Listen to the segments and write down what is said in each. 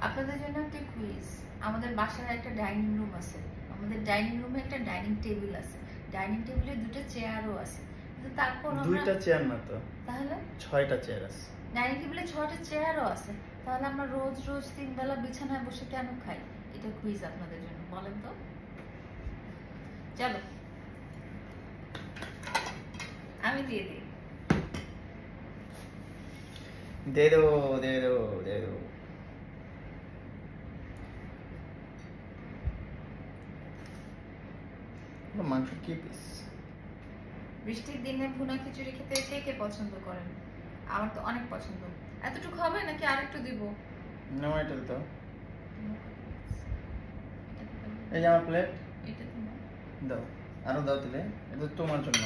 আপনাদের জন্য একটা কুইজ আমাদের বাসায় একটা ডাইনিং রুম আছে। আমাদের ডাইনিং রুমে একটা ডাইনিং টেবিল আছে। ডাইনিং টেবিলে দুটো চেয়ারও আছে। কিন্তু তারপর দুইটা চেয়ার না তো? তাহলে? ছয়টা চেয়ার আছে। ডাইনিং টেবিলে ছটা চেয়ারও আছে। তাহলে আমরা রোজ রোজ তিন বেলা বিছানায় বসে কেন খাই? এটা কুইজ আপনাদের জন্য। বলেন তো। চলো। আমি দিয়ে দিই। দে দো দে দো দে দো মাংস কি পিস বৃষ্টির দিনে ভুনা খিচুড়ি খেতে কে কে পছন্দ করেন? আমার তো অনেক পছন্দ। এতটুকু হবে নাকি আরেকটু দিব? এটা তো। এই যে আমার প্লেট এটা তোমার। দাও। আরও দাও দিলে এটা তোমার জন্য।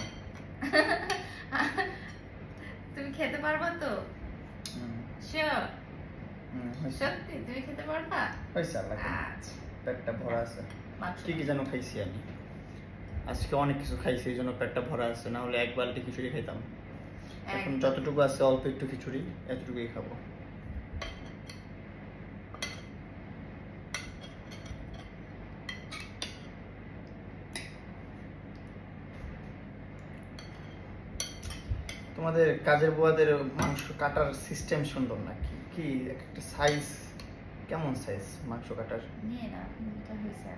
তুমি খেতে পারবা তো? শিওর সত্যি? তুমি খেতে পারবা? আল্লাহ। আচ্ছা। পেটটা ভরা আছে। কি কি যেন খাইছি আমি। আজকে অনেক কিছু খাইছি এই জন্য পেটটা ভরা আছে না হলে এক বালতি খিচুড়ি খাইতাম। এখন যতটুকু আছে অল্প একটু খিচুড়ি এতটুকুই খাব। তোমাদের কাজের বুয়াদের মাংস কাটার সিস্টেম সুন্দর না কি কি একটা সাইজ কেমন সাইজ মাংস কাটার? নিয়ে না এটা হয়েছে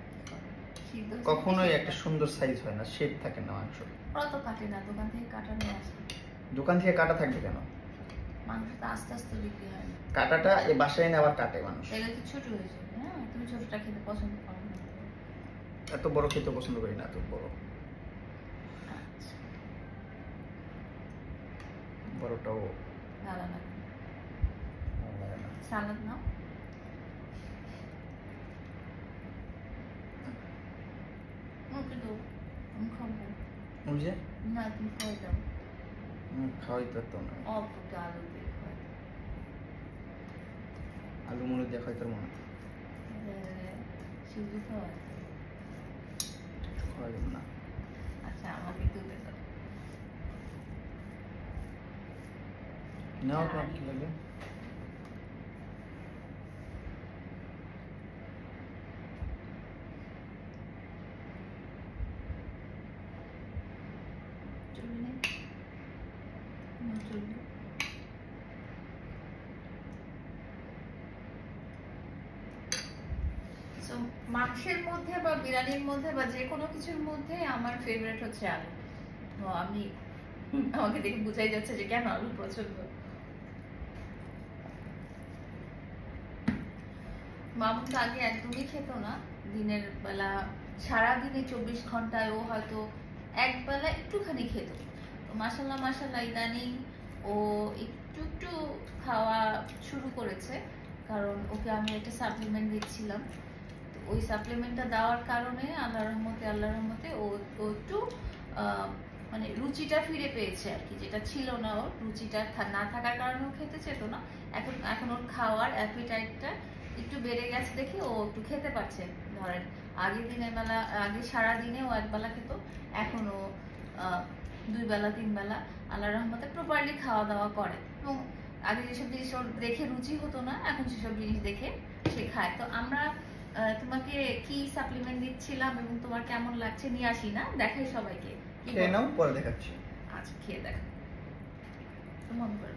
কি কখনোই একটা সুন্দর সাইজ হয় না শেপ থাকে না মাংস। ওরা তো কাটে না দোকান থেকে কাটা নিয়ে আসে। দোকান থেকে কাটা থাকবে কেন? মাংস তো আস্তে আস্তে বিক্রি হয়। কাটাটা এ বাসায় এনে আবার কাটে মানুষ। তাহলে তো ছোট হয়ে যাবে হ্যাঁ? তুমি ছোটটা খেতে পছন্দ করো না। এত বড় খেতে পছন্দ করি না এত বড়। আচ্ছা। বড়টাও ভালো লাগে না। সালাদ নাও। ওকে দাও আমি খাব। যে? না তুমি খাওয়াই দাও। খাওয়াই তো তো না। অল্প একটু আলু দিয়ে খাওয়াই আলু মুলু দিয়ে তোর মনে হয়। খাওয়াই খাওয়াই না। আচ্ছা আমাকে তুলে দাও। নাও তোমার কি লাগে চলবে না না চলবে So, মাংসের মধ্যে বা বিরিয়ানির মধ্যে বা যে কোনো কিছুর মধ্যে আমার ফেভারিট হচ্ছে আলু। তো আমি আমাকে দেখে বুঝাই যাচ্ছে যে কেন আলু পছন্দ। মামুন তো আগে একদমই খেত না। দিনের বেলা সারা দিনে চব্বিশ ঘন্টায় ও হয়তো এক বেলা একটুখানি খেত। তো মাসাল্লাহ মাসাল্লাহ ইদানিং ও একটু একটু খাওয়া শুরু করেছে। কারণ ওকে আমি একটা সাপ্লিমেন্ট দিচ্ছিলাম। তো ওই সাপ্লিমেন্টটা দেওয়ার কারণে আল্লাহ রহমতে আল্লাহ রহমতে ও একটু মানে রুচিটা ফিরে পেয়েছে আর কি, যেটা ছিল না ওর, রুচিটা না থাকার কারণে ও খেতে চেত না। এখন এখন ওর খাওয়ার অ্যাপিটাইটটা একটু বেড়ে গেছে দেখে ও একটু খেতে পারছে। ধরেন আগে দিনের বেলা, আগে সারা দিনে ও এক বেলা খেত, এখন ও দুই বেলা, তিন বেলা আল্লাহ রহমতে প্রপারলি খাওয়া দাওয়া করে। এবং আগে যেসব জিনিস ওর দেখে রুচি হতো না, এখন সেসব জিনিস দেখে সে খায়। তো আমরা তোমাকে কি সাপ্লিমেন্ট দিচ্ছিলাম এবং তোমার কেমন লাগছে? নিয়ে আসি না? দেখাই সবাইকে। খেয়ে নাও পরে দেখাচ্ছি। আচ্ছা খেয়ে দেখো। মন করে